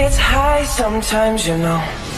gets high sometimes, you know.